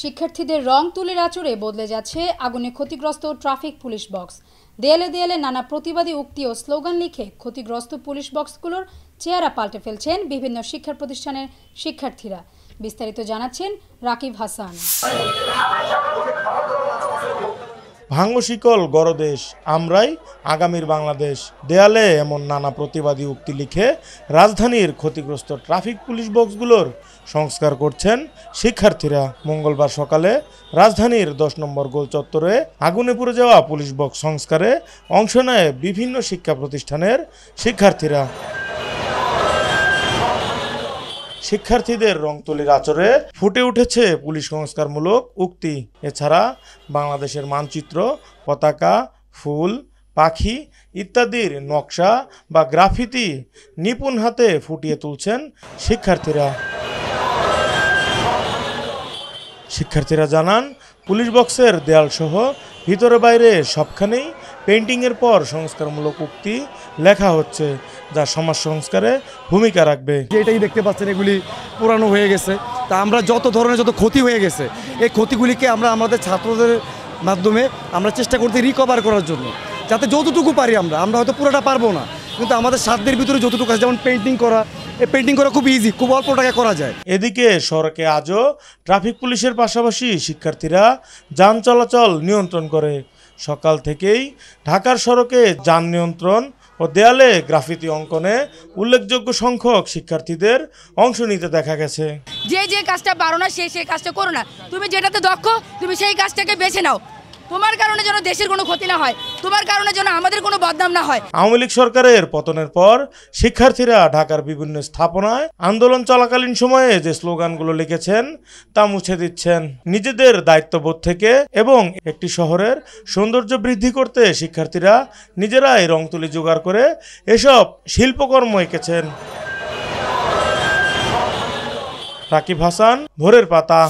শিক্ষার্থীদের রং তুলির আচরে বদলে যাচ্ছে আগুনে ক্ষতিগ্রস্ত ট্রাফিক পুলিশ বক্স। দেয়ালে দেয়ালে নানা প্রতিবাদী উক্তি ও স্লোগান লিখে ক্ষতিগ্রস্ত পুলিশ বক্সগুলোর চেহারা পাল্টে ফেলছেন বিভিন্ন শিক্ষা প্রতিষ্ঠানের শিক্ষার্থীরা। বিস্তারিত জানাচ্ছেন রাকিব হাসান। ভাঙ্গ শিকল গড়দেশ আমরাই আগামীর বাংলাদেশ। দেয়ালে এমন নানা প্রতিবাদী উক্তি লিখে রাজধানীর ক্ষতিগ্রস্ত ট্রাফিক পুলিশ বক্সগুলোর সংস্কার করছেন শিক্ষার্থীরা। মঙ্গলবার সকালে রাজধানীর দশ নম্বর গোল চত্বরে আগুনে পুড়ে যাওয়া পুলিশ বক্স সংস্কারে অংশ নেয় বিভিন্ন শিক্ষা প্রতিষ্ঠানের শিক্ষার্থীরা। শিক্ষার্থীদের রং তুলির আচরে ফুটে উঠেছে পুলিশ সংস্কারমূলক উক্তি। এছাড়া বাংলাদেশের মানচিত্র, পতাকা, ফুল, পাখি ইত্যাদির নকশা বা গ্রাফিতি নিপুণ হাতে ফুটিয়ে তুলছেন শিক্ষার্থীরা। শিক্ষার্থীরা জানান, পুলিশ বক্সের দেয়ালসহ ভিতরে বাইরে সবখানেই পেন্টিংয়ের পর সংস্কারমূলক উক্তি লেখা হচ্ছে যা সমাজ সংস্কারে ভূমিকা রাখবে। এটাই দেখতে পাচ্ছেন এগুলি পুরানো হয়ে গেছে। তা আমরা যত ধরনের যত ক্ষতি হয়ে গেছে এই ক্ষতিগুলিকে আমরা আমাদের ছাত্রদের মাধ্যমে আমরা চেষ্টা করতে রিকভার করার জন্য। যাতে যতটুকু পারি আমরা আমরা হয়তো পুরোটা পারব না। কিন্তু আমাদের সাধ্যের ভিতরে যতটুকু আছে যেমন পেন্টিং করা এই পেন্টিং করা খুব ইজি খুব অল্প টাকা করা যায়। এদিকে সড়কে আজও ট্রাফিক পুলিশের পাশাপাশি শিক্ষার্থীরা যান চলাচল নিয়ন্ত্রণ করে। সকাল থেকেই ঢাকার সড়কে যান নিয়ন্ত্রণ ও দেয়ালে গ্রাফিতি অঙ্কনে উল্লেখযোগ্য সংখ্যক শিক্ষার্থীদের অংশ নিতে দেখা গেছে। যে যে কাজটা পারো না, সে সেই কাজটা করো না। তুমি যেটাতে দক্ষ, তুমি সেই কাজটাকে বেছে নাও। তোমার কারণে যেন দেশের কোনো ক্ষতি না হয়, তোমার কারণে যেন আমাদের কোনো বদনাম না হয়। আওয়ামী লীগ সরকারের পতনের পর শিক্ষার্থীরা ঢাকার বিভিন্ন স্থাপনায় আন্দোলন চলাকালীন সময়ে যে স্লোগানগুলো লিখেছেন, তা মুছে দিচ্ছেন। নিজেদের দায়িত্ববোধ থেকে এবং একটি শহরের সৌন্দর্য বৃদ্ধি করতে শিক্ষার্থীরা নিজেরাই রং তুলি জোগাড় করে এসব শিল্পকর্ম এঁকেছেন। রাকিব হাসান, ভোরের পাতা।